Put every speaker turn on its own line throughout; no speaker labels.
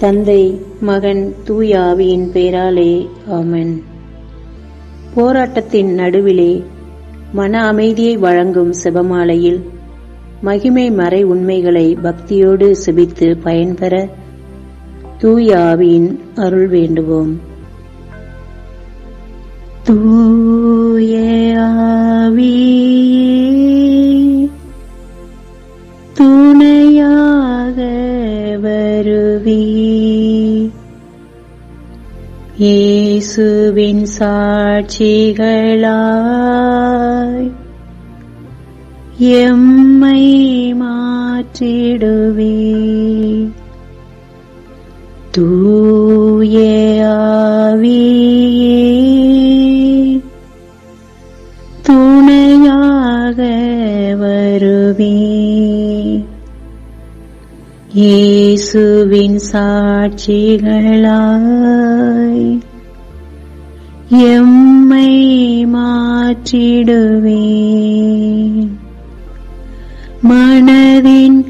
தந்தை மகன் தூயாவியின் பெயராலே ஆமன். போராட்டத்தின் நடுவிலே மன அமைதியை வழங்கும் செபமாலையில் மகிமை மறை உண்மைகளை பக்தியோடு செபித்து பயன்பெற தூயாவியின் அருள் வேண்டுவோம். தூய இயேசுவின் சாட்சிகளாய் எம்மை மாற்றிடுவே தூய இயேசுவின் சாட்சிகளாய் எம்மை மாற்றிடுவே மனதின்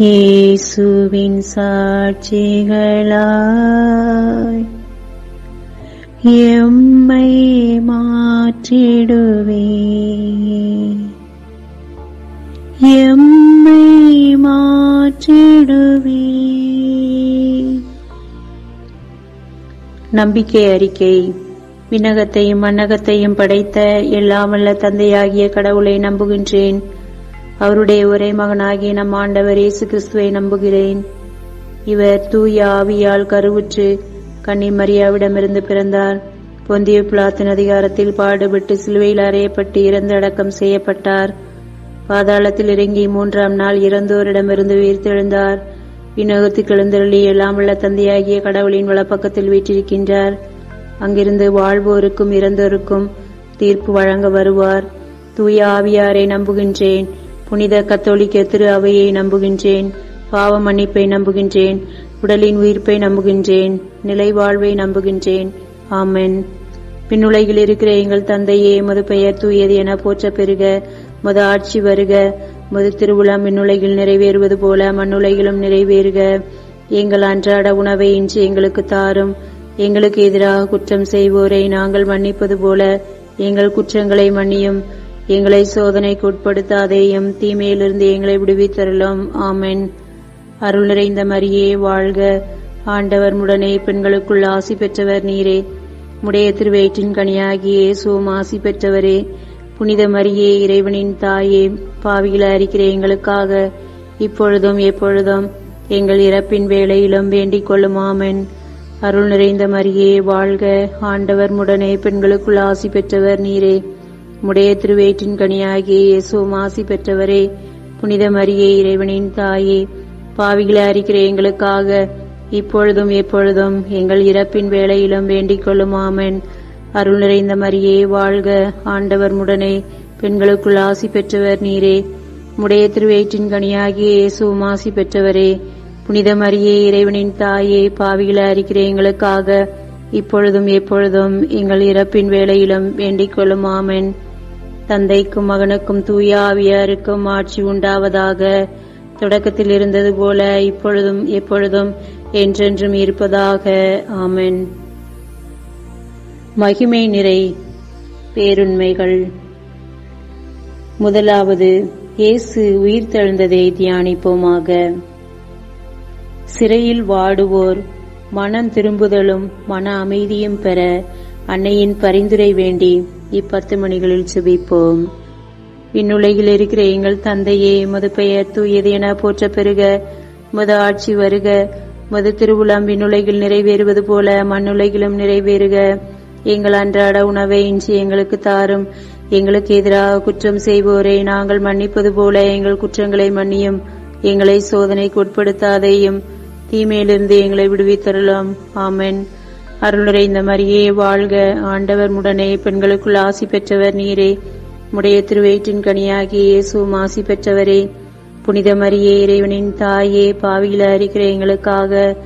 இயேசுவின் சாட்சிகளாய் எம்மை மாற்றிடுவே எம்மை மாற்றிடுவே நம்பிக்கை அறிக்கை. விண்ணகத்தையும் மன்னகத்தையும் படைத்த எல்லாம் தந்தையாகிய கடவுளை நம்புகின்றேன். அவருடைய ஒரே மகனாகிய நம் ஆண்டவர் இயேசு கிறிஸ்துவை நம்புகிறேன். இவர் தூய ஆவியால் கருவுற்று கன்னி மரியாவிடமிருந்து பிறந்தார். பொந்திய பிளாத்தின் அதிகாரத்தில் பாடுபட்டு சிலுவையில் அறையப்பட்டு இறந்து அடக்கம் செய்யப்பட்டார். பாதாளத்தில் இறங்கி மூன்றாம் நாள் இறந்தோரிடமிருந்து உயிர்த்தெழுந்தார். விண்ணகத்துக்கு எழுந்தருளி எல்லாம் உள்ள தந்தையாகிய கடவுளின் வலப்பக்கத்தில் வீற்றிருக்கின்றார். அங்கிருந்து வாழ்வோருக்கும் இறந்தோருக்கும் தீர்ப்பு வழங்க வருவார். தூய ஆவியாரை நம்புகின்றேன். புனித கத்தோலிக்க திரு அவையை நம்புகின்றேன். பாவ மன்னிப்பை நம்புகின்றேன். உடலின் உயிர்ப்பை நம்புகின்றேன். நிலை வாழ்வை நம்புகின்றேன். ஆமென். பின்னுலகில் இருக்கிற எங்கள் தந்தையே மது பெயர் தூயது என போற்ற பெறுக மது ஆட்சி வருக. மது திருவிழா விண்ணுலகில் நிறைவேறுவது போல மண்ணுலகிலும் நிறைவேறுக. எங்கள் அன்றாட உணவை இன்று எங்களுக்கு தாரும். எங்களுக்கு எதிராக குற்றம் செய்வோரை நாங்கள் மன்னிப்பது போல எங்கள் குற்றங்களை மன்னியும். எங்களை சோதனைக்கு உட்படுத்தாதேயும் தீமையிலிருந்து எங்களை விடுவித்தருளும். ஆமென். அருள் நிறைந்த மரியே வாழ்க. ஆண்டவர் முடனே பெண்களுக்குள் ஆசி பெற்றவர் நீரே. முடைய திருவயிற்றின் கனியாகியே சோம் ஆசி பெற்றவரே. புனித மரியே இறைவனின் தாயே பாவியில் அறிக்கிற எங்களுக்காக இப்பொழுதும் எப்பொழுதும் எங்கள் இறப்பின் வேலையிலும் வேண்டிக் கொள்ளும். ஆமென். அருள் நிறைந்த மரியே வாழ்க. ஆண்டவர் முடனே பெண்களுக்குள் ஆசி பெற்றவர் நீரே. உடைய திருவயிற்றின் கனியாகிய இயேசு மாசி பெற்றவரே புனித மரியே இறைவனின் தாயே பாவிகளை அறிக்கிற எங்களுக்காக இப்பொழுதும் எப்பொழுதும் எங்கள் இறப்பின் வேளையிலும் வேண்டிக் கொள்ளும் அருள் நிறைந்த மரியே வாழ்க ஆண்டவர் முடனே பெண்களுக்குள் ஆசி பெற்றவர் நீரே. முடைய திருவேற்றின் கனியாகிய இயேசு ஆசி பெற்றவரே புனித மரியே இறைவனின் தாயே பாவிகளை அறிக்கிற எங்களுக்காக இப்பொழுதும் எப்பொழுதும் எங்கள் இறப்பின் வேளையிலும் வேண்டிக் கொள்ளும் தந்தைக்கும் மகனுக்கும் தூய ஆவியாருக்கும் ஆட்சி உண்டாவதாக. தொடக்கத்தில் இருந்தது போல இப்பொழுதும் எப்பொழுதும் என்றென்றும் இருப்பதாக. ஆமன். மகிமை நிறை பேருண்மைகள். முதலாவது இயேசு உயிர் தழுந்ததை தியானிப்போமாக. சிறையில் வாடுவோர் மனம் திரும்புதலும் மன அமைதியும் பெற அன்னையின் பரிந்துரை வேண்டி இப்பத்து மணிகளில் சுபிப்போம். விண்ணுலகில் இருக்கிற எங்கள் தந்தையே மது பெயர் தூயது என போற்ற பெறுக மது ஆட்சி வருக மது திருவுளம் விண்ணுலகில் நிறைவேறுவது போல மண்ணுலகிலும் நிறைவேறுக. எங்கள் அன்றாட உணவை இன்று எங்களுக்கு தாரும். எங்களுக்கு எதிராக குற்றம் செய்வோரை நாங்கள் மன்னிப்பது போல எங்கள் குற்றங்களை மன்னியும். எங்களை சோதனைக்கு உட்படுத்தாதையும் தீமையிலிருந்து எங்களை விடுவித்தரலாம் ஆமென். அருள் நிறைந்த மரியே வாழ்க. ஆண்டவர் முடனே பெண்களுக்குள் ஆசி பெற்றவர் நீரே. முடைய திருவயிற்றின் கனியாகிய இயேசுவும் ஆசி பெற்றவரே. புனித மரியே இறைவனின் தாயே பாவியில அறிகிற எங்களுக்காக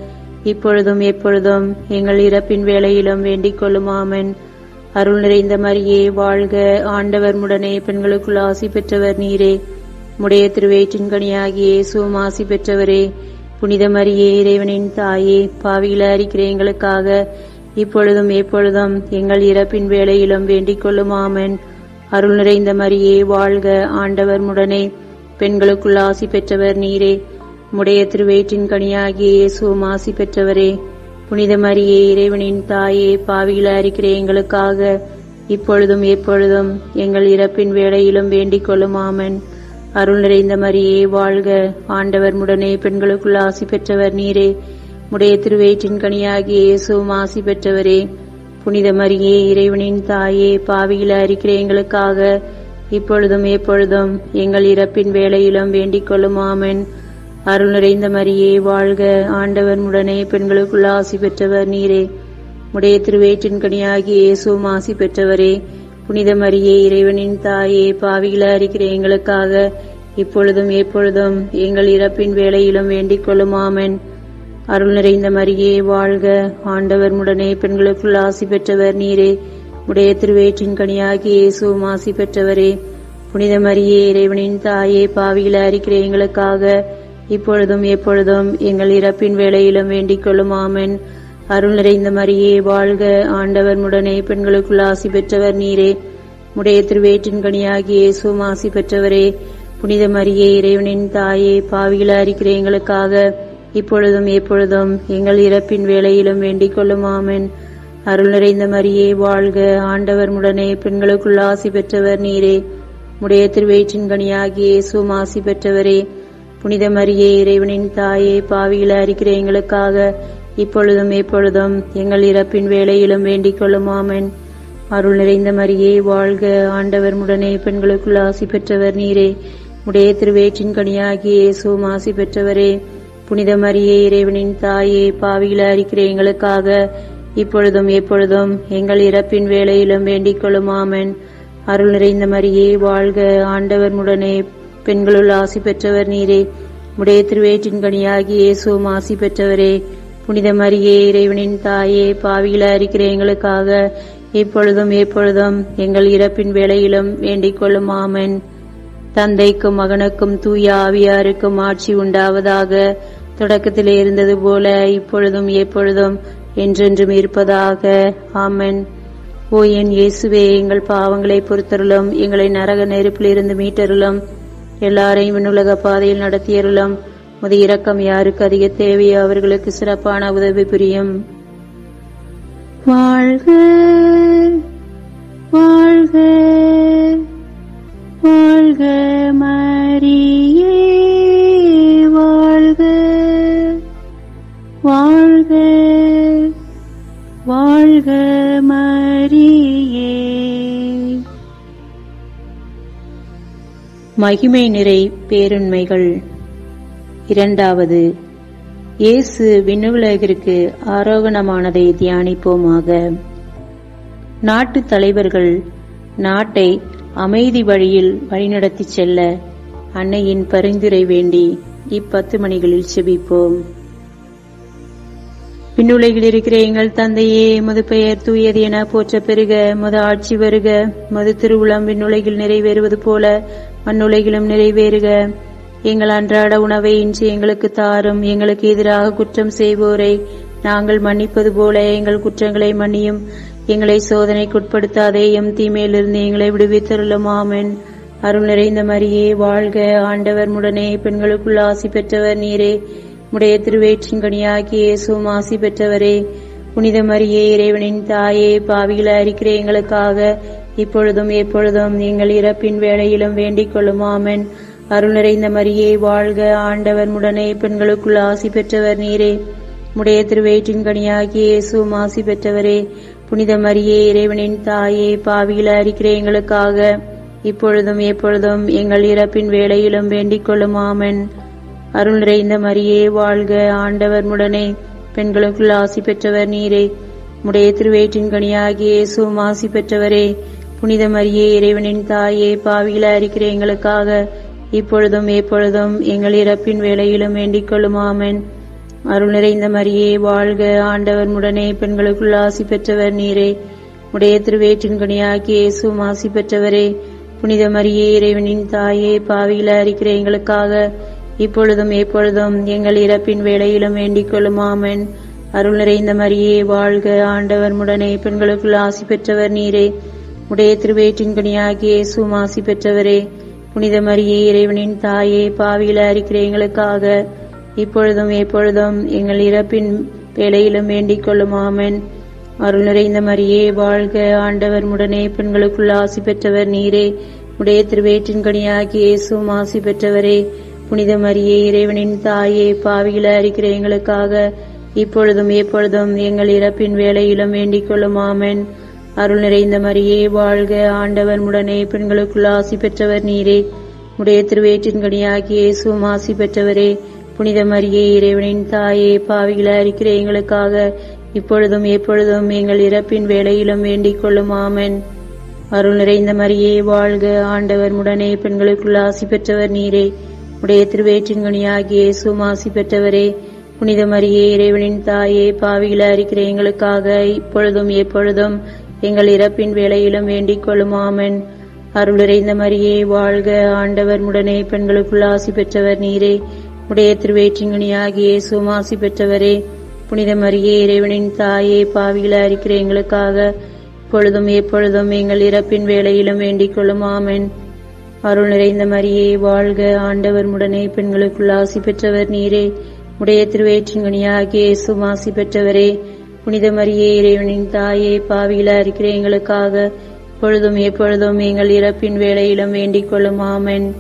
இப்பொழுதும் எப்பொழுதும் எங்கள் இறப்பின் வேளையிலும் வேண்டிக் கொள்ளுமாமன் அருள் நிறைந்த மரியே வாழ்க. ஆண்டவர் முடனே பெண்களுக்குள் ஆசி பெற்றவர் நீரே. முடைய திருவயிற்றின் கனியாகிய இயேசுவும் ஆசி பெற்றவரே. புனித மரியே இறைவனின் தாயே பாவியில அறிக்கிற எங்களுக்காக இப்பொழுதும் எப்பொழுதும் எங்கள் இறப்பின் வேளையிலும் வேண்டிக் கொள்ளுமாமன். அருள் நிறைந்த மரியே வாழ்க ஆண்டவர் முடனே. பெண்களுக்குள் ஆசி பெற்றவர் நீரே. முடைய திருவயிற்றின் கனியாகிய இயேசுவும் ஆசி பெற்றவரே. புனித மரியே இறைவனின் தாயே பாவியில அறிக்கிற எங்களுக்காக இப்பொழுதும் எப்பொழுதும் எங்கள் இறப்பின் வேளையிலும் வேண்டிக் கொள்ளுமாமன். அருள் நிறைந்த மரியே வாழ்க. ஆண்டவர் முடனே பெண்களுக்குள் ஆசி பெற்றவர் நீரே. முடைய திருவயிற்றின் கனியாகிய இயேசுவும் ஆசி பெற்றவரே. புனித மரியே இறைவனின் தாயே பாவியில் அறிக்கிற எங்களுக்காக இப்பொழுதும் எப்பொழுதும் எங்கள் இறப்பின் வேலையிலும் வேண்டிக் கொள்ளும். ஆமன். அருள் நிறைந்த மரியே வாழ்க. ஆண்டவர் உடனே பெண்களுக்குள் ஆசி பெற்றவர் நீரே. முடைய திருவேற்றின் கனியாகி இயேசுவும் ஆசி பெற்றவரே. புனித மரியே இறைவனின் தாயே பாவியில அறிக்கிற எங்களுக்காக இப்பொழுதும் எப்பொழுதும் எங்கள் இறப்பின் வேளையிலும் வேண்டிக் கொள்ளுமாமன். அருள் நிறைந்த மரியே வாழ்க. ஆண்டவர் முடனே பெண்களுக்குள் ஆசி பெற்றவர் நீரே. உடைய திருவேற்றின் கனியாகி இயேசுவும் ஆசி பெற்றவரே. புனித மரியே இறைவனின் தாயே பாவியில அறிக்கிற எங்களுக்காக இப்பொழுதும் எப்பொழுதும் எங்கள் இறப்பின் வேளையிலும் வேண்டிக் கொள்ளும் அருள் நிறைந்த மரியே வாழ்க ஆண்டவர் முடனே பெண்களுக்குள் ஆசி பெற்றவர் நீரே. முடைய திருவேற்றின் கனியாகிய இயேசுவும் ஆசி பெற்றவரே. புனித மரியே இறைவனின் தாயே பாவியில அறிக்கிற எங்களுக்காக இப்பொழுதும் எப்பொழுதும் எங்கள் இறப்பின் வேளையிலும் வேண்டிக் கொள்ளும் அருள் நிறைந்த மரியே வாழ்க ஆண்டவர் முடனே பெண்களுக்குள் ஆசி பெற்றவர் நீரே. முடைய திருவேற்றின் கனியாகிய இயேசுவும் ஆசி பெற்றவரே. புனித மரியே இறைவனின் தாயே பாவியில அறிக்கிற எங்களுக்காக இப்பொழுதும் எப்பொழுதும் எங்கள் இறப்பின் வேலையிலும் வேண்டிக் கொள்ளும் அருள் நிறைந்த மரியே வாழ்க ஆண்டவர் முடனே பெண்களுக்குள் ஆசி பெற்றவர் நீரே. உடைய திருவேற்றின் கனியாகிய இயேசுவும் ஆசி பெற்றவரே. புனித மரியே இறைவனின் தாயே பாவியில அறிக்கிற எங்களுக்காக இப்பொழுதும் எப்பொழுதும் எங்கள் இறப்பின் வேலையிலும் வேண்டிக் கொள்ளும் அருள் நிறைந்த மரியே வாழ்க ஆண்டவர் முடனே பெண்களுள் ஆசி பெற்றவர் நீரே. உடைய திருவேற்றின் கனியாகி இயேசுவும் ஆசி பெற்றவரே. புனித மரியே இறைவனின் தாயே பாவியில அறிக்கிற எங்களுக்காக இப்பொழுதும் எப்பொழுதும் எங்கள் இறப்பின் வேளையிலும் வேண்டிக் கொள்ளும் ஆமன். தந்தைக்கும் மகனுக்கும் தூய ஆவியாருக்கும் ஆட்சி உண்டாவதாக தொடக்கத்தில் இருந்தது போல இப்பொழுதும் எப்பொழுதும் என்றென்றும் இருப்பதாக ஆமன். ஓ என் இயேசுவே எங்கள் பாவங்களை பொறுத்தருளும் எங்களை நரக நெருப்பிலிருந்து மீட்டருளும் எல்லாரையும் விண்ணுலக பாதையில் நடத்தியருளும் முது இரக்கம் யாருக்கு அதிக தேவையோ அவர்களுக்கு சிறப்பான உதவி புரியும். வாழ்க வாழ்க வாழ்க மரியே வாழ்க வாழ்க வாழ்க மரியே. மகிமை நிறை பேருண்மைகள். இரண்டாவது இயேசு விண்ணுலகிற்கு ஆரோகணமானதை தியானிப்போமாக. நாட்டு தலைவர்கள் நாட்டை அமைதி வழியில் வழிநடத்தி செல்ல அன்னையின் பரிந்துரை வேண்டி இப்பத்து மணிகளில் செபிப்போம். விண்ணுலகில் இருக்கிற எங்கள் தந்தையே மது பெயர் தூயது என போற்ற பெருக மது ஆட்சி வருக மது திருவுளம் விண்ணுலகில் நிறைவேறுவது போல மண்ணுலகிலும் நிறைவேறுக. எங்கள் அன்றாட உணவை இன்று எங்களுக்கு தாரும். எங்களுக்கு எதிராக குற்றம் செய்வோரை நாங்கள் மன்னிப்பது போல எங்கள் குற்றங்களை மன்னியும். எங்களை சோதனைக்குட்படுத்தாதே எம் தீமையிலிருந்து எங்களை விடுவித்தருளும். ஆமென். அருள் நிறைந்த மரியே வாழ்க. ஆண்டவர் முடனே பெண்களுக்குள் ஆசி பெற்றவர் நீரே. உடைய திருவேற்றின் கனியாகிய இயேசுவும் ஆசி பெற்றவரே. புனித மரியே இறைவனின் தாயே பாவிகள அறிக்கிற எங்களுக்காக இப்பொழுதும் எப்பொழுதும் எங்கள் இறப்பின் வேளையிலும் வேண்டிக் கொள்ளும். ஆமென். அருள் நிறைந்த மரியே வாழ்க ஆண்டவர் முடனே பெண்களுக்குள் ஆசி பெற்றவர் நீரே. உடைய திருவேற்றின் கனியாகிய இயேசுவும் ஆசி பெற்றவரே. புனித மரியே இறைவனின் தாயே பாவியில் அறிக்கிற எங்களுக்காக இப்பொழுதும் எப்பொழுதும் எங்கள் இறப்பின் வேலையிலும் வேண்டிக் கொள்ளும் ஆமன். அருள் நிறைந்த மரியே வாழ்க ஆண்டவர் முடனே பெண்களுக்குள் ஆசி பெற்றவர் நீரே. உடைய திருவேற்றின் கனியாகிய இயேசுவும் ஆசி பெற்றவரே. புனித மரியே இறைவனின் தாயே பாவியில் அறிக்கிற எங்களுக்காக இப்பொழுதும் எப்பொழுதும் எங்கள் இறப்பின் வேலையிலும் வேண்டிக் கொள்ளும். அருள் நிறைந்த மரியே வாழ்க ஆண்டவர் முடனே பெண்களுக்குள் ஆசி பெற்றவர் நீரே. உடைய திருவேற்றின் கனியாகிய இயேசு ஆசி பெற்றவரே. புனித மரியே இறைவனின் தாயே பாவியில அறிக்கிற எங்களுக்காக இப்பொழுதும் எப்பொழுதும் எங்கள் இறப்பின் வேலையிலும் வேண்டிக் கொள்ளும். அருள் நிறைந்த மரியே வாழ்க ஆண்டவர் முடனே பெண்களுக்குள் ஆசி பெற்றவர் நீரே. உடைய திருவேற்றின் கனியாகிய இயேசு ஆசி பெற்றவரே. புனித மரியே இறைவனின் தாயே பாவியில் அறிக்கிற எங்களுக்காக இப்பொழுதும் எப்பொழுதும் எங்கள் இறப்பின் வேலையிலும் வேண்டிக் கொள்ளும் அருள் நிறைந்த மரியே வாழ்க ஆண்டவர் முடனே பெண்களுக்குள் ஆசி பெற்றவர் நீரே. உடைய திருவேற்றின் கனியாகி இயேசும் ஆசி பெற்றவரே. புனித மரியே இறைவனின் தாயே பாவியில் அறிக்கிற எங்களுக்காக இப்பொழுதும் எப்பொழுதும் எங்கள் இறப்பின் வேலையிலும் வேண்டிக் கொள்ளும் அருள் நிறைந்த மரியே வாழ்க ஆண்டவர் முடனே. பெண்களுக்குள் ஆசி பெற்றவர் நீரே. உடைய திருவேற்றின் கனியாகிய இயேசுவும் ஆசி பெற்றவரே. புனித மரியே இறைவனின் தாயே பாவிகளா இருக்கிற எங்களுக்காக இப்பொழுதும் எப்பொழுதும் எங்கள் இறப்பின் வேலையிலும் வேண்டிக் கொள்ளும். ஆமன். அருள் நிறைந்த மரியே வாழ்க ஆண்டவர் முடனே. பெண்களுக்குள் ஆசி பெற்றவர் நீரே. உடைய திருவேற்றின் கனியாகிய இயேசுவும் ஆசி பெற்றவரே. புனித மரியே இறைவனின் தாயே பாவிகளா இருக்கிற எங்களுக்காக இப்பொழுதும் எப்பொழுதும் எங்கள் இறப்பின் வேளையிலும் வேண்டிக் கொள்ளும் ஆமென் அருள் மரியே வாழ்க ஆண்டவர் முடனே. பெண்களுக்குள் ஆசி பெற்றவர் நீரே. உடைய திருவேற்றின்கனியாகிய சுமாசி பெற்றவரே. புனித மரியே இறைவனின் தாயே பாவியில் அறிக்கிற எங்களுக்காக இப்பொழுதும் எப்பொழுதும் எங்கள் இறப்பின் வேளையிலும் வேண்டிக் கொள்ளும் அருள் நிறைந்த மரியே வாழ்க ஆண்டவர் முடனே. பெண்களுக்குள் ஆசி பெற்றவர் நீரே. உடைய திருவேற்றின்கனியாகிய சுமாசி பெற்றவரே. புனித மரியே இறைவனின் தாயே பாவிகளா இருக்கிற எங்களுக்காக பொழுதும் எப்பொழுதும் எங்கள் இறப்பின் வேலையிலும் வேண்டிக் கொள்ளும். ஆமன்.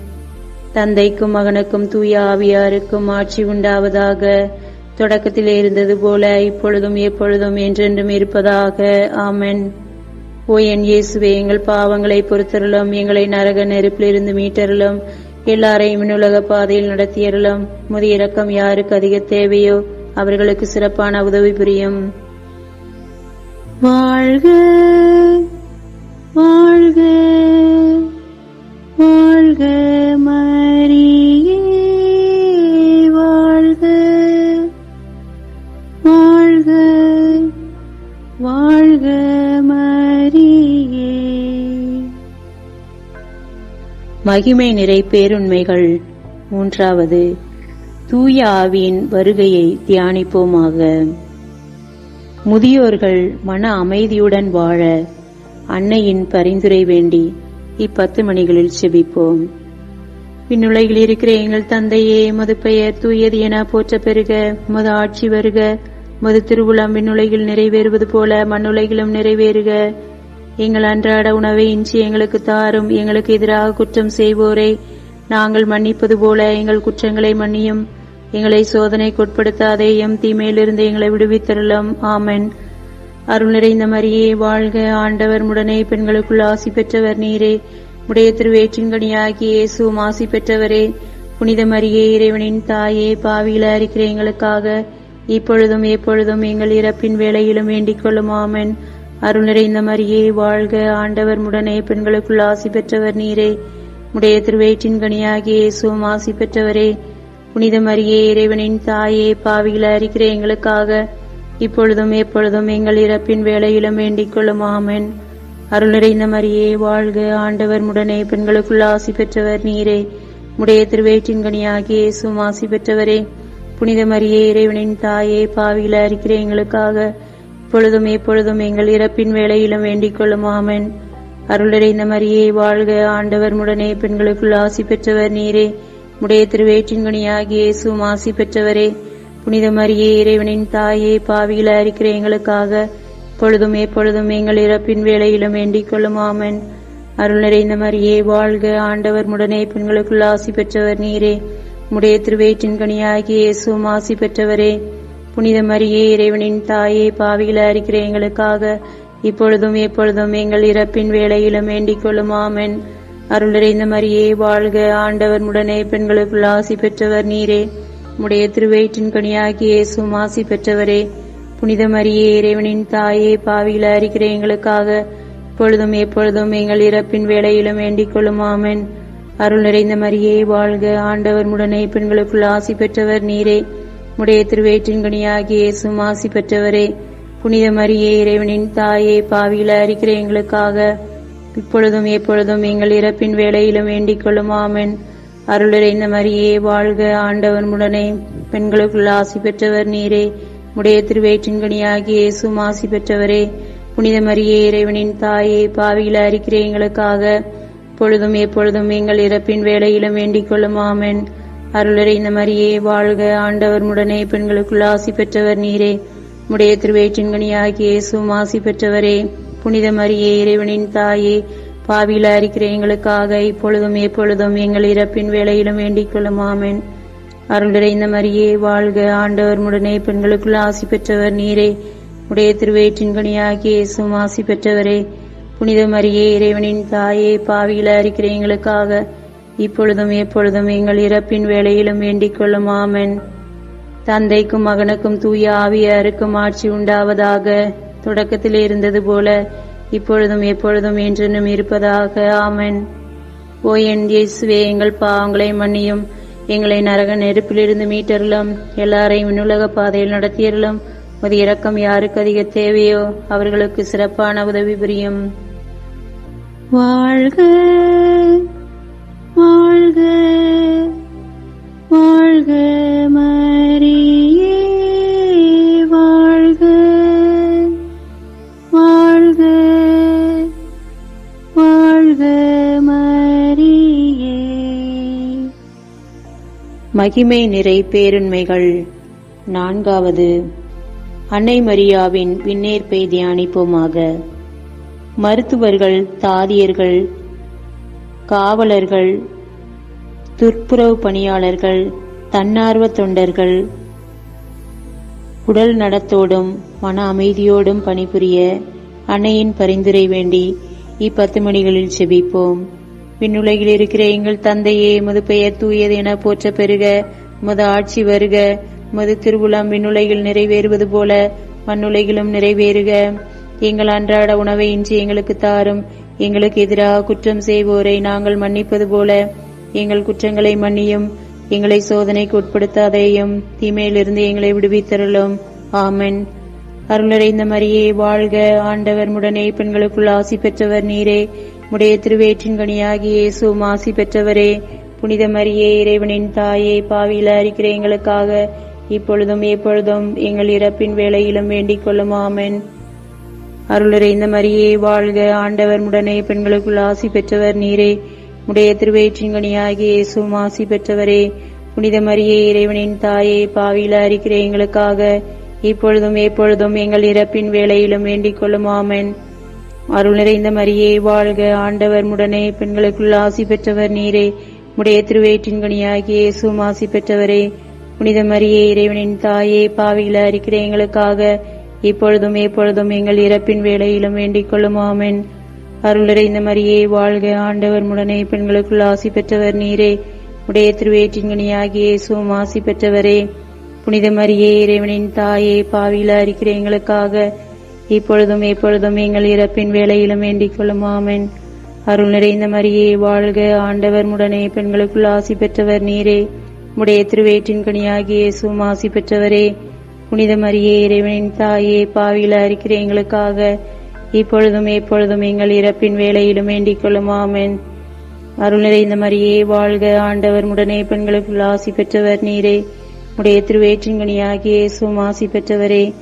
தந்தைக்கும் மகனுக்கும் தூய ஆவியாருக்கும் ஆட்சி உண்டாவதாக தொடக்கத்தில் இருந்தது போல இப்பொழுதும் எப்பொழுதும் என்றென்றும் இருப்பதாக. ஆமன். ஓ என் இயேசுவே எங்கள் பாவங்களை பொறுத்தருளும் எங்களை நரக நெருப்பிலிருந்து மீட்டருளும் எல்லாரையும் மின்னுலக பாதையில் நடத்தியருளும். முதியிறக்கம் யாருக்கு அதிக தேவையோ அவர்களுக்கு சிறப்பான உதவி புரியும். வாழ்க வாழ்க வாழ்க மரியே வாழ்க வாழ்க வாழ்க மரியே. மகிமை நிறை பேருண்மைகள். மூன்றாவது தூய ஆவியின் வருகையை தியானிப்போமாக. முதியோர்கள் மன அமைதியுடன் வாழ அன்னையின் பரிந்துரை வேண்டி இப்பத்து மணிகளில் செபிப்போம். பின்னுலகில் இருக்கிற எங்கள் தந்தையே மது பெயர் தூயது என போற்ற பெறுக மது ஆட்சி வருக மது திருவுளம் விண்ணுலகில் நிறைவேறுவது போல மண்ணுலகிலும் நிறைவேறுக. எங்கள் அன்றாட உணவை இன்றி எங்களுக்கு தாரும் எங்களுக்கு எதிராக குற்றம் செய்வோரை. நாங்கள் மன்னிப்பது போல எங்கள் குற்றங்களை மன்னியும். எங்களை சோதனைக்குட்படுத்தாதே எம் தீமையிலிருந்து எங்களை விடுவித்தருளும். ஆமன். அருள் நிறைந்த மரியே வாழ்க ஆண்டவர் முடனே பெண்களுக்குள் ஆசி பெற்றவர் நீரே. உடைய திருவேற்றின்கனியாகி இயேசுவும் ஆசி பெற்றவரே. புனித மரியே இறைவனின் தாயே பாவியில இருக்கிற எங்களுக்காக இப்பொழுதும் எப்பொழுதும் எங்கள் இறப்பின் வேலையிலும் வேண்டிக் கொள்ளும். ஆமன். அருள் நிறைந்த மரியே வாழ்க ஆண்டவர் முடனே பெண்களுக்குள் ஆசி பெற்றவர் நீரே. உடைய திருவேற்றின் கனியாகிய இயேசுவும் ஆசி பெற்றவரே. புனித மரியே இறைவனின் தாயே பாவியில் அறிக்கிற எங்களுக்காக இப்பொழுதும் எப்பொழுதும் எங்கள் இறப்பின் வேலையிலும் வேண்டிக் கொள்ளும். ஆமன். அருள் நிறைந்த மரியே வாழ்க ஆண்டவர் முடனே. பெண்களுக்குள் ஆசி பெற்றவர் நீரே. உடைய திருவேற்றின் கனியாகிய இயேசுவும் ஆசி பெற்றவரே. புனித மரியே இறைவனின் தாயே பாவியில அறிக்கிற எங்களுக்காக இப்பொழுதும் எப்பொழுதும் எங்கள் இறப்பின் வேலையிலும் வேண்டிக் கொள்ளும். ஆமன். அருளடைந்த மரியே வாழ்க ஆண்டவர் முடனே. பெண்களுக்குள் ஆசி பெற்றவர் நீரே. உடைய திருவேற்றின் கனியாகிய இயேசுவும் பெற்றவரே புனித மரியே இறைவனின் தாயே பாவியில அறிக்கிற எங்களுக்காக இப்பொழுதும் எப்பொழுதும் எங்கள் இறப்பின் வேலையிலும் வேண்டிக் கொள்ளும். அருள் நிறைந்த மரியே வாழ்க ஆண்டவர் முடனே பெண்களுக்குள் ஆசி பெற்றவர் நீரே. உடைய திருவேற்றின் கனியாகிய இயேசுவும் ஆசி பெற்றவரே புனித மரியே இறைவனின் தாயே பாவியில அறிக்கிற எங்களுக்காக இப்பொழுதும் எப்பொழுதும் எங்கள் இறப்பின் வேலையிலும் வேண்டிக் கொள்ளும். அருள் மரியே வாழ்க. ஆண்டவர் உடனே பெண்களுக்குள் ஆசி பெற்றவர் நீரே. உடைய திருவயிற்றின் கனியாகிய இயேசுவும் மாசி பெற்றவரே. புனித மரியே இறைவனின் தாயே பாவியில அறிக்கிற எங்களுக்காக இப்பொழுதும் எப்பொழுதும் எங்கள் இறப்பின் வேலையிலும் வேண்டிக் கொள்ளும். அருள் நிறைந்த மரியே வாழ்க. ஆண்டவர் உடனே பெண்களுக்குள் ஆசி பெற்றவர் நீரே. உடைய திருவயிற்றின் கனியாகிய இயேசுவும் மாசி பெற்றவரே. புனித மரியே இறைவனின் தாயே பாவியில அறிக்கிற எங்களுக்காக இப்பொழுதும் எப்பொழுதும் எங்கள் இறப்பின் வேலையிலும் வேண்டிக் கொள்ளும். ஆமென். இந்த மரியே வாழ்க ஆண்டவன் உடனே பெண்களுக்குள் ஆசி பெற்றவர் நீரே. உடைய திருவயிற்றின் இயேசும் ஆசி பெற்றவரே. புனித மரியே இறைவனின் தாயே பாவியில் அறிக்கிற எங்களுக்காக இப்பொழுதும் எப்பொழுதும் எங்கள் இறப்பின் வேலையிலும் வேண்டிக் கொள்ளும். ஆமென். இந்த மரியே வாழ்க ஆண்டவர் உடனே பெண்களுக்குள் ஆசி பெற்றவர் நீரே. உடைய திருவயிற்றின் இயேசும் ஆசி பெற்றவரே. புனித மரியே இறைவனின் தாயே பாவியில அறிக்கிற எங்களுக்காக இப்பொழுதும் எப்பொழுதும் எங்கள் இறப்பின் வேலையிலும் வேண்டிக் கொள்ளும். ஆமென். அருள் நிறைந்த மரியே வாழ்க ஆண்டவர் உடனே பெண்களுக்குள் ஆசி பெற்றவர் நீரே. உடைய திருவயிற்றின் கனியாகிய இயேசுவும் ஆசி பெற்றவரே. புனித மரியே இறைவனின் தாயே பாவியில அறிக்கிற எங்களுக்காக இப்பொழுதும் எப்பொழுதும் எங்கள் இறப்பின் வேலையிலும் வேண்டிக் கொள்ளும். ஆமன். தந்தைக்கும் மகனுக்கும் தூய ஆவியாருக்கும் ஆட்சி உண்டாவதாக. தொடக்கத்தில் இருந்தது போல இப்பொழுதும் எப்பொழுதும் என்றென்றும் இருப்பதாக. ஆமன். ஓ என் இயேசுவே எங்கள் பாவங்களை மன்னியும். எங்களை நரக நெருப்பிலிருந்து மீட்டருளும். எல்லாரையும் விண்ணுலக பாதையில் நடத்தியருளும். உது இரக்கம் யாருக்கு அதிக தேவையோ அவர்களுக்கு சிறப்பான உதவி புரியும். வாழ்க வாழ்க வாழ்க. மகிமை நிறை பேருண்மைகள். நான்காவது அன்னை மரியாவின் விண்ணேற்பை தியானிப்போமாக. மருத்துவர்கள் தாதியர்கள் காவலர்கள் துப்புரவு பணியாளர்கள் தன்னார்வ தொண்டர்கள் உடல் நடத்தோடும் மன அமைதியோடும் பணிபுரிய அன்னையின் பரிந்துரை வேண்டி இப்பத்து மணிகளில் செபிப்போம். விண்ணுலகில் இருக்கிற எங்கள் தந்தையே முது பெயர் தூயது என போற்ற பெறுக முது ஆட்சி வருக. முது திருவுளம் விண்ணுலகில் நிறைவேறுவது போல மண்ணுலகிலும் நிறைவேறுக. எங்கள் அன்றாட உணவை இன்று எங்களுக்கு தாரும். எங்களுக்கு எதிராக குற்றம் செய்வோரை நாங்கள் மன்னிப்பது போல. எங்கள் குற்றங்களை மன்னியும். எங்களை சோதனைக்கு உட்படுத்தாதையும். தீமையிலிருந்து எங்களை விடுவித்தருளும். ஆமன். அருளறைந்த மரியே வாழ்க. ஆண்டவர் முடனே பெண்களுக்குள் ஆசி பெற்றவர் நீரே. உடைய திருவேற்றின் கனியாகி இயேசு மாசி பெற்றவரே புனித மரியே இறைவனின் தாயே பாவியில அறிக்கிற எங்களுக்காக இப்பொழுதும் எப்பொழுதும் எங்கள் இறப்பின் வேலையிலும் வேண்டிக் கொள்ளும் ஆமென். அருளறைந்த மரியே வாழ்க ஆண்டவர் முடனே பெண்களுக்குள் ஆசி பெற்றவர் நீரே. உடைய திருவயிற்றின் கனியாகி இயேசுவும் மாசி பெற்றவரே புனித மரியே இறைவனின் தாயே பாவியில அறிக்கிற எங்களுக்காக இப்பொழுதும் எப்பொழுதும் எங்கள் இறப்பின் வேலையிலும் வேண்டிக் கொள்ளும் ஆமென். அருள் நிறைந்த மரியே வாழ்க ஆண்டவர் முடனே. பெண்களுக்குள் ஆசி பெற்றவர் நீரே. உடைய திருவேற்றின் கனியாகிய இயேசுவும் ஆசி பெற்றவரே. புனித மரியே இறைவனின் தாயே பாவியில அறிக்கிற எங்களுக்காக இப்பொழுதும் எப்பொழுதும் எங்கள் இறப்பின் வேளையிலும் வேண்டிக் கொள்ளும் அருள் நிறைந்த மரியே வாழ்க ஆண்டவர் முடனே. பெண்களுக்குள் ஆசி பெற்றவர் நீரே. உடைய திருவேற்றின் கனியாகிய இயேசுவும் ஆசி பெற்றவரே. புனித மரியே இறைவனின் தாயே பாவியில அறிக்கிற எங்களுக்காக இப்பொழுதும் எப்பொழுதும் எங்கள் இறப்பின் வேலையிலும் வேண்டிக் கொள்ளும். அருள் நிறைந்த மரியே வாழ்க ஆண்டவர் முடனே. பெண்களுக்குள் ஆசி பெற்றவர் நீரே. உடைய திருவேற்றின் கனியாகிய சும் ஆசி பெற்றவரே. புனித மரியே இறைவனின் தாயே பாவியில அறிக்கிற எங்களுக்காக இப்பொழுதும் எப்பொழுதும் எங்கள் இறப்பின் வேலையிலும் வேண்டிக் கொள்ளும். அருள் நிறைந்த மரியே வாழ்க ஆண்டவர் முடனே. பெண்களுக்குள் ஆசி பெற்றவர் நீரே. உடைய திருவேற்றின் கனியாகிய சும் ஆசி பெற்றவரே.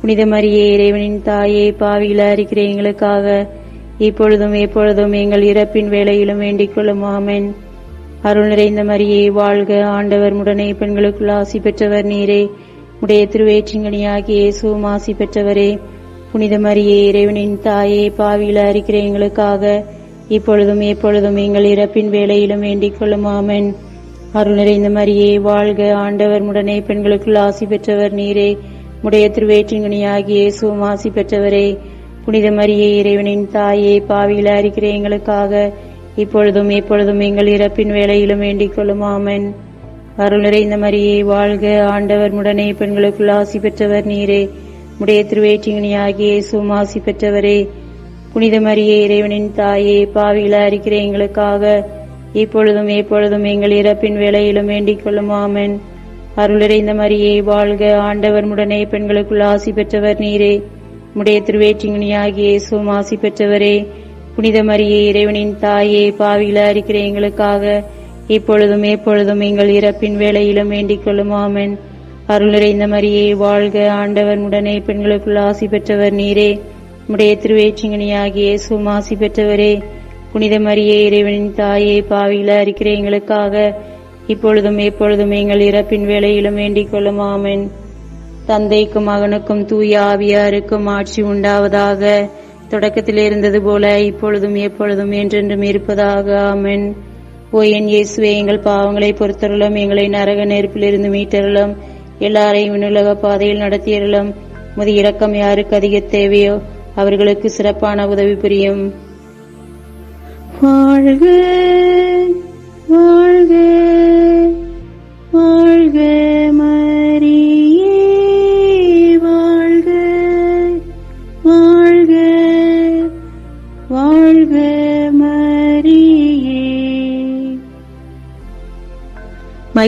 புனித மரியே இறைவனின் தாயே பாவியில் அறிக்கிற எங்களுக்காக இப்பொழுதும் எப்பொழுதும் எங்கள் இறப்பின் வேலையிலும் வேண்டிக் கொள்ளும். ஆமன். அருள் நிறைந்த மரியே வாழ்க ஆண்டவர் முடனே பெண்களுக்குள் ஆசி பெற்றவர் நீரே. உடைய திருவேற்றிங்கனியாகிய இயேசுவும் ஆசி பெற்றவரே. புனித மரியே இறைவனின் தாயே பாவியில் அறிக்கிற எங்களுக்காக இப்பொழுதும் எப்பொழுதும் எங்கள் இறப்பின் வேலையிலும் வேண்டிக் கொள்ளும். ஆமன். அருள் நிறைந்த மரியே வாழ்க ஆண்டவர் முடனே பெண்களுக்குள் ஆசி பெற்றவர் நீரே. உடைய திருவேற்றின் கனியாகிய இயேசுவும் பெற்றவரே புனித மரியே இறைவனின் தாயே பாவியில அறிக்கிற எங்களுக்காக இப்பொழுதும் எப்பொழுதும் எங்கள் இறப்பின் வேலையிலும் வேண்டிக் கொள்ளுமாமன் அருள் நிறைந்த மரியே வாழ்க ஆண்டவர் முடனே பெண்களுக்குள் ஆசி பெற்றவர் நீரே. உடைய திருவேற்றிங்கனியாகிய இயேசுவும் ஆசி பெற்றவரே புனித மரியே இறைவனின் தாயே பாவியில அறிக்கிற எங்களுக்காக இப்பொழுதும் எப்பொழுதும் எங்கள் இறப்பின் வேலையிலும் வேண்டிக் கொள்ளுமாமன் ஆமென் மரியே வாழ்க ஆண்டவர் முடனே பெண்களுக்குள் ஆசி பெற்றவர் நீரே. உடைய திருவேற்றிங்கனியாகிய இயேசுவும் ஆசி பெற்றவரே. புனித மரியே இறைவனின் தாயே பாவியில அறிக்கிற எங்களுக்காக இப்பொழுதும் எப்பொழுதும் எங்கள் இறப்பின் வேலையிலும் வேண்டிக் கொள்ளும். ஆமன். அருள் மரியே வாழ்க ஆண்டவர் உடனே பெண்களுக்குள் ஆசி பெற்றவர் நீரே. உடைய திருவேற்றிங்கனியாகிய இயேசுவும் ஆசி பெற்றவரே. புனித மரியே இறைவனின் தாயே பாவியில அறிக்கிற எங்களுக்காக இப்பொழுதும் எப்பொழுதும் எங்கள் இறப்பின் வேலையிலும் வேண்டிக் கொள்ளும். தந்தைக்கும் மகனுக்கும் தூய ஆவியாருக்கும் ஆட்சி உண்டாவதாக. தொடக்கத்தில் இருந்தது போல இப்பொழுதும் எப்பொழுதும் என்றென்றும் இருப்பதாக. அமன் ஓ என் இயேசுவே எங்கள் பாவங்களை பொறுத்தருளும் எங்களை நரக நெருப்பிலிருந்து மீட்டருளும் எல்லாரையும் விண்ணுலக பாதையில் நடத்தியருளும். முது இரக்கம் யாருக்கு அதிக தேவையோ அவர்களுக்கு சிறப்பான உதவி புரியும். வாழ்க வாழ்க.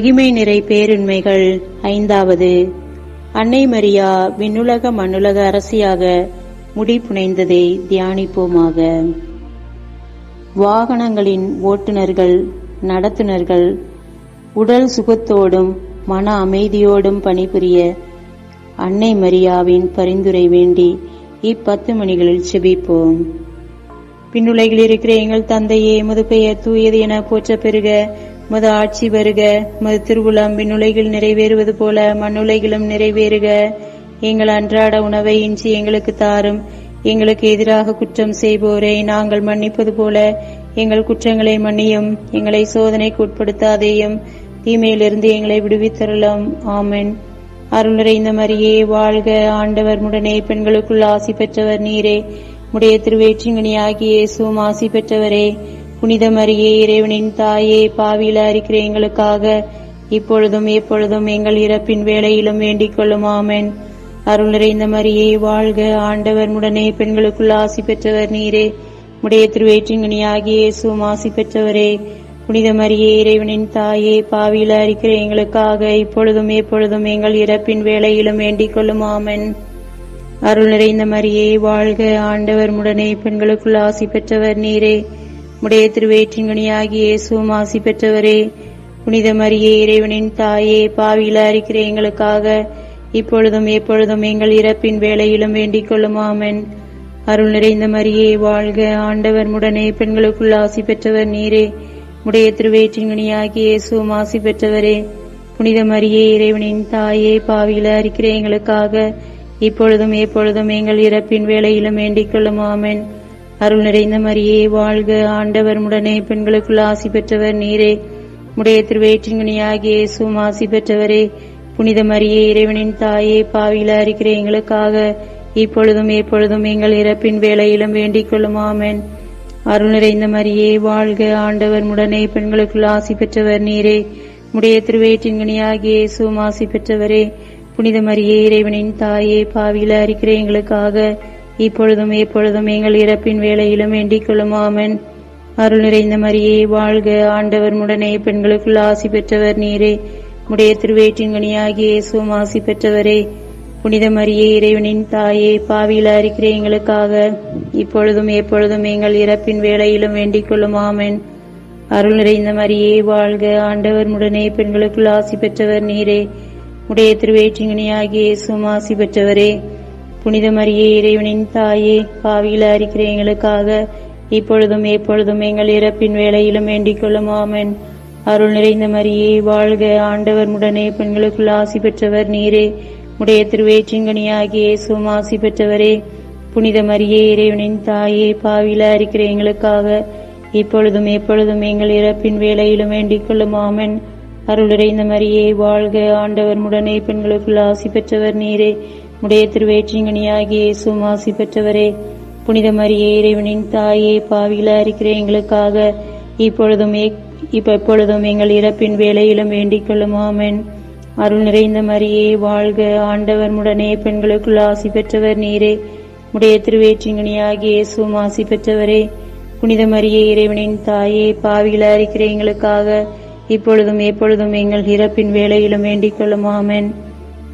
மகிமை நிறை பேருண்மைகள் ஐந்தாவது அன்னை மரியா விண்ணுலக மண்ணுலக அரசியாக முடிப்புனைந்ததை தியானிப்போமாக. வாகனங்களின் ஓட்டுநர்கள் நடத்துனர்கள் உடல் சுகத்தோடும் மன அமைதியோடும் பணிபுரிய அன்னை மரியாவின் பரிந்துரை வேண்டி இப்பத்து மணிகளில் செபிப்போம். பின்னுலகில் இருக்கிற எங்கள் தந்தையே முது பெயர் தூயது என போற்ற பெறுக மது ஆட்சி வருக மது திருவுளம் விண்ணுலகில் நிறைவேறுவது போல மண்ணுலகிலும் நிறைவேறுக. எங்கள் அன்றாட உணவை இன்றி எங்களுக்கு தாரும். எங்களுக்கு எதிராக குற்றம் செய்வோரை நாங்கள் மன்னிப்பது போல எங்கள் குற்றங்களை மன்னியும். எங்களை சோதனைக்கு உட்படுத்தாதேயும். தீமையிலிருந்து எங்களை விடுவித்தருளும். ஆமென். அருள் நிறைந்த மரியே வாழ்க ஆண்டவர் முடனே. பெண்களுக்குள் ஆசி பெற்றவர் நீரே. உடைய திருவேற்றிங்கனியாகிய சும் ஆசி பெற்றவரே. புனித மரியே இறைவனின் தாயே பாவியில அறிக்கிற எங்களுக்காக இப்பொழுதும் எப்பொழுதும் எங்கள் இறப்பின் வேலையிலும் வேண்டிக் கொள்ளும் ஆமென். அருள் நிறைந்த மரியே வாழ்க ஆண்டவர் முடனே பெண்களுக்குள் ஆசி பெற்றவர் நீரே. உடைய திருவேற்றிங்கனியாகிய இயேசுவும் ஆசி பெற்றவரே. புனித மரியே இறைவனின் தாயே பாவியில அறிக்கிற எங்களுக்காக இப்பொழுதும் எப்பொழுதும் எங்கள் இறப்பின் வேலையிலும் வேண்டிக் கொள்ளும் ஆமன். அருள் நிறைந்த மரியே வாழ்க ஆண்டவர் முடனே பெண்களுக்குள் ஆசி பெற்றவர் நீரே. உடைய திருவேற்றிங்கனியாகிய இயேசுவும் ஆசி பெற்றவரே புனித மரியே இறைவனின் தாயே பாவியில அறிக்கிற எங்களுக்காக இப்பொழுதும் எப்பொழுதும் எங்கள் இறப்பின் வேலையிலும் வேண்டிக் கொள்ளுமாமன் அருள் நிறைந்த மரியே வாழ்க ஆண்டவர் முடனே பெண்களுக்குள் ஆசி பெற்றவர் நீரே உடைய திருவேற்றிங்கனியாகிய இயேசுவும் ஆசி பெற்றவரே புனித மரியே இறைவனின் தாயே பாவியில அறிக்கிற எங்களுக்காக இப்பொழுதும் எப்பொழுதும் எங்கள் இறப்பின் வேலையிலும் வேண்டிக் கொள்ளுமாமன் அருள் நிறைந்த மரியே வாழ்க ஆண்டவர் முடனே பெண்களுக்குள் ஆசி பெற்றவர் நீரே. உடைய திருவேற்றிங்கனியாகிய சும் ஆசி பெற்றவரே. புனித மரியே இறைவனின் தாயே பாவியில அறிக்கிற எங்களுக்காக இப்பொழுதும் எப்பொழுதும் எங்கள் இறப்பின் வேலையிலும் வேண்டிக் கொள்ளும். அருள் நிறைந்த மரியே வாழ்க ஆண்டவர் முடனே பெண்களுக்குள் ஆசி பெற்றவர் நீரே. உடைய திருவேற்றின்கனியாகிய சும் ஆசி பெற்றவரே. புனித மரியே இறைவனின் தாயே பாவியில அறிக்கிற எங்களுக்காக இப்பொழுதும் எப்பொழுதும் எங்கள் இறப்பின் வேலையிலும் வேண்டிக் கொள்ளும். அருள் நிறைந்த மரியே வாழ்க. ஆண்டவர் முடனே பெண்களுக்குள் ஆசி பெற்றவர் நீரே. உடைய திருவேற்றின்கனியாகிய இயேசுவும் ஆசி பெற்றவரே. புனித மரியே இறைவனின் தாயே பாவியில் அறிக்கிற எங்களுக்காக இப்பொழுதும் எப்பொழுதும் எங்கள் இறப்பின் வேலையிலும் வேண்டிக் கொள்ளும். அருள் நிறைந்த மரியே வாழ்க. ஆண்டவர் முடனே பெண்களுக்குள் ஆசி பெற்றவர் நீரே. உடைய திருவேற்றிங்கனியாகிய இயேசுவும் ஆசி பெற்றவரே. புனித மரியே இறைவனின் தாயே பாவியில அறிக்கிற எங்களுக்காக இப்பொழுதும் எப்பொழுதும் எங்கள் இறப்பின் வேலையிலும் வேண்டிக் கொள்ளும் அருள் நிறைந்த மரியே வாழ்க ஆண்டவர் முடனே பெண்களுக்குள் ஆசி பெற்றவர் நீரே. உடைய திருவேற்றிங்கனியாகிய இயேசுவும் ஆசி பெற்றவரே. புனித மரியே இறைவனின் தாயே பாவியில அறிக்கிற எங்களுக்காக இப்பொழுதும் எப்பொழுதும் எங்கள் இறப்பின் வேளையிலும் வேண்டிக் கொள்ளும் அருள் நிறைந்த மரியே வாழ்க ஆண்டவர் முடனே பெண்களுக்குள் ஆசி பெற்றவர் நீரே. உடைய திருவேற்றிங்கனியாகிய இயேசும் ஆசி பெற்றவரே புனித மரியே இறைவனின் தாயே பாவிகளா இருக்கிற எங்களுக்காக இப்பொழுதும் இப்ப எப்பொழுதும் எங்கள் இறப்பின் வேலையிலும் வேண்டிக் கொள்ளும் ஆமென். அருள் நிறைந்த மரியே வாழ்க ஆண்டவர் முடனே பெண்களுக்குள் ஆசி பெற்றவர் நீரே. உடைய திருவேற்றிங்கனியாகிய இயேசும் ஆசி பெற்றவரே புனித மரியே இறைவனின் தாயே பாவிகளா இருக்கிற எங்களுக்காக இப்பொழுதும் எப்பொழுதும் எங்கள் இறப்பின் வேலையிலும் வேண்டிக் கொள்ளும் ஆமென்.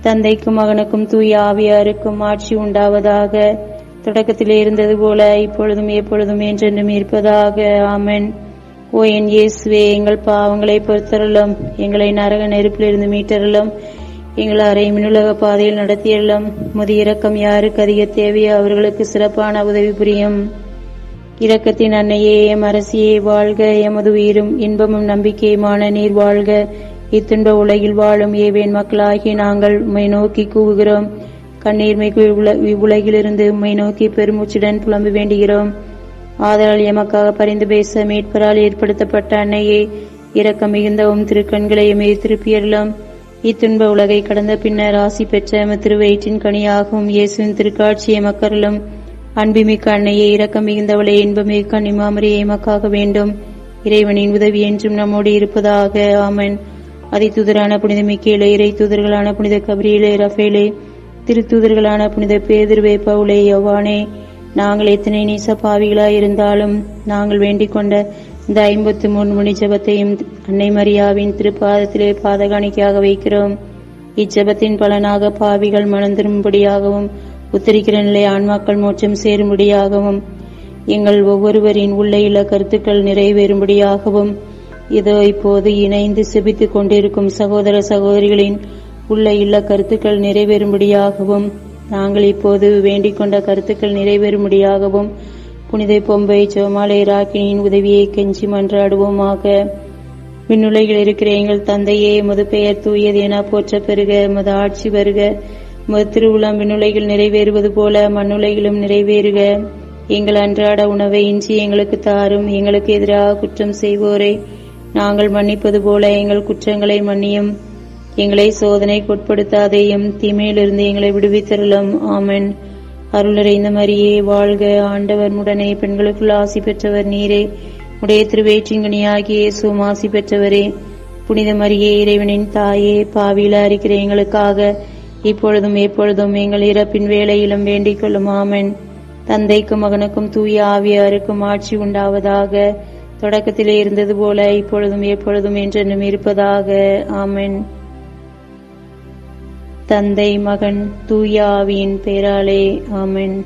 தந்தைக்கும் மகனுக்கும் தூய ஆவியாருக்கும் ஆட்சி உண்டாவதாக. தொடக்கத்தில் இருந்தது போல இப்பொழுதும் எப்பொழுதும் என்றென்றும் இருப்பதாக. ஆமன். ஓ என் இயேசுவே எங்கள் பாவங்களை பொறுத்தருளும். எங்களை நரக நெருப்பிலிருந்து மீட்டருளும். எங்கள் அறை மின்னுலக பாதையில் நடத்தியெல்லாம் முது இரக்கம் யாருக்கு அதிக தேவையோ அவர்களுக்கு சிறப்பான உதவி புரியும். இரக்கத்தின் அன்னையே எம் அரசியே வாழ்க. எமது உயிரும் இன்பமும் நம்பிக்கையுமான நீர் வாழ்க. இத்துன்ப உலகில் வாழும் ஏவேன் மக்களாகி நாங்கள் உம்மை நோக்கி கூவுகிறோம். கண்ணீர் மிகு இவ்வுலகிலிருந்து உலகிலிருந்து உம்மை நோக்கி பெருமூச்சுடன் புலம்பு வேண்டுகிறோம். ஆதலால் எமக்காக பரிந்து பேச மீட்பரால் ஏற்படுத்தப்பட்ட அன்னையே இரக்கம் மிகுந்தவும் திருக்கண்களையும் திருப்பியறலாம் இத்துன்ப உலகை கடந்த பின்னர் ராசி பெற்ற திருவயிற்றின் கனியாகும் இயேசுவின் திருக்காட்சியை மக்களும் அன்புமிக்க அன்னையே இரக்கம் மிகுந்தவளை இன்பமிக்க கன்னிமாமரியை எமக்காக வேண்டும். இறைவனின் உதவி என்றும் நம்மோடு இருப்பதாக. ஆமன். அதிதூதரான புனித மிக்கேலே இறை தூதர்களான புனித கபிரியலே ரஃபேலே திருத்தூதர்களான புனித பேதிருவே பவுலே யவானே நாங்கள் எத்தனை நீச பாவிகளாய் இருந்தாலும் நாங்கள் வேண்டிக் கொண்ட இந்த ஐம்பத்து மூணு மணி ஜெபத்தையும் அன்னை மரியாவின் திருப்பாதத்திலே பாதகாணிக்கையாக வைக்கிறோம். இச்செபத்தின் பலனாக பாவிகள் மனம் திரும்பும்படியாகவும் உத்தரிக்கிற நிலை ஆன்மாக்கள் மோட்சம் சேரும்படியாகவும் எங்கள் ஒவ்வொருவரின் உள்ளையுள்ள கருத்துக்கள் நிறைவேறும்படியாகவும் இதோ இப்போது இணைந்து செபித்துக் கொண்டிருக்கும் சகோதர சகோதரிகளின் உள்ள இல்ல கருத்துக்கள் நிறைவேறும்படியாகவும் நாங்கள் இப்போது வேண்டிக் கொண்ட கருத்துக்கள் நிறைவேறும்படியாகவும் புனித பொம்பை ஜோமாலை ராக்கினியின் உதவியை கெஞ்சி மன்றாடுவோமாக. விண்ணுலகில் இருக்கிற எங்கள் தந்தையே முது பெயர் தூயது என போற்ற பெறுக மது ஆட்சி வருக. மது திருவுளம் விண்ணுலகில் நிறைவேறுவது போல மண்ணுலகிலும் நிறைவேறுக. எங்கள் அன்றாட உணவை இன்றி எங்களுக்கு தாரும் எங்களுக்கு எதிராக குற்றம் செய்வோரை. நாங்கள் மன்னிப்பது போல எங்கள் குற்றங்களை மன்னியும். எங்களை சோதனைக்கு உட்படுத்தாதேயும் தீமையிலிருந்து எங்களை விடுவித்தருளும். ஆமன். அருளறைந்த மரியே வாழ்க ஆண்டவர் முடனே. பெண்களுக்குள் ஆசி பெற்றவர் நீரே. உடைய திருவேற்றிங்கனியாகிய சுமாசி ஆசி பெற்றவரே. புனித மரியே இறைவனின் தாயே பாவியில அறிக்கிற எங்களுக்காக இப்பொழுதும் எப்பொழுதும் எங்கள் இறப்பின் வேலையிலும் வேண்டிக் கொள்ளும். ஆமன். தந்தைக்கும் மகனுக்கும் தூய ஆவியாருக்கும் ஆட்சி உண்டாவதாக. தொடக்கத்திலே இருந்தது போல இப்பொழுதும் எப்பொழுதும் என்றென்றும் இருப்பதாக. ஆமன். தந்தை மகன் தூயாவின் பெயராலே ஆமன்.